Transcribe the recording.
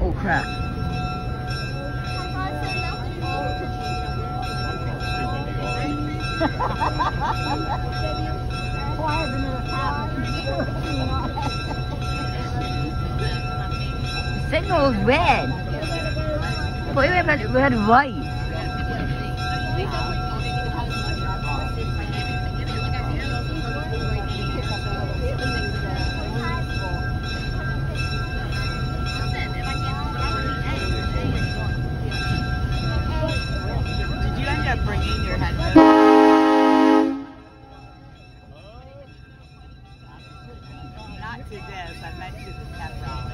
Oh crap. Signal's red. We have that red white? This, I to the pep rally.